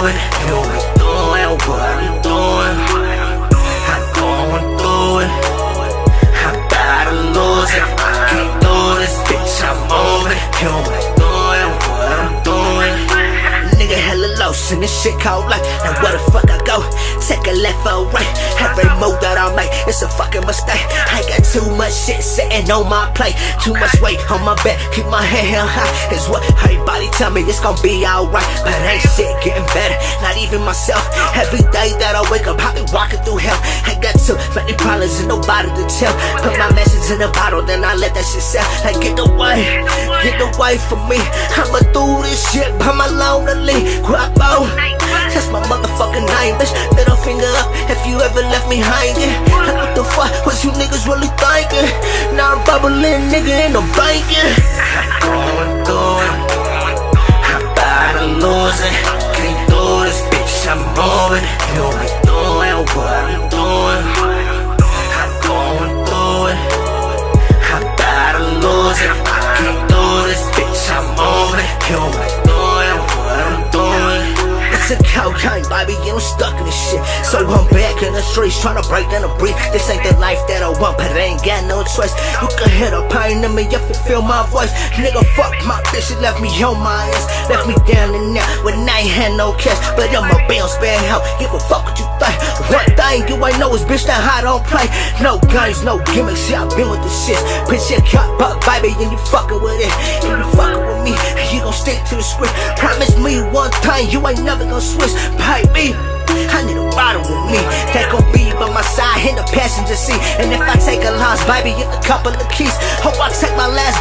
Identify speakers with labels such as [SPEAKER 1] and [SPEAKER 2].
[SPEAKER 1] doing, you was doing what I'm doing. I'm going through it. I gotta lose it. I can't do this, bitch. I'm moving. You was doing what I'm doing. Nigga, hella lost in this shit called life. Now where the fuck I go? Take a left or right. Every move that I make, it's a fucking mistake. I got too much shit sitting on my plate. Too much weight on my back. Keep my head held high. Is what everybody tell me it's gonna be alright. But ain't shit getting better. Not even myself. Every day that I wake up, I be walking through hell. I got too many problems and nobody to tell. Put my message in a bottle, then I let that shit sell. Like get away, get away from me. I'ma do this shit by my lonely. Guapo. That's my motherfucking name, bitch. Little finger up if you ever left me hanging. Like, what the fuck was you niggas really thinking? Now I'm bubbling, nigga, in the banking. Going. About and I'm stuck in this shit. So I'm back in the streets trying to break down the breed. This ain't the life that I want, but I ain't got no choice. You can hear the pain in me if you feel my voice. Nigga, fuck my bitch, she left me on my ass. Left me down in there when I ain't had no cash. But I'm a bills spare help. Give a fuck what you think. One thing you ain't know is bitch that I don't play. No games, no gimmicks, yeah, I been with the shit. Bitch, you cut up, baby, and you fucking with it. And you fucking with me, gon' stick to the script. Promise me one thing, you ain't never gon' switch, baby. I need a bottle with me that gon' be by my side in the passenger seat. And if I take a loss, baby, get a couple of keys. Hope I take my last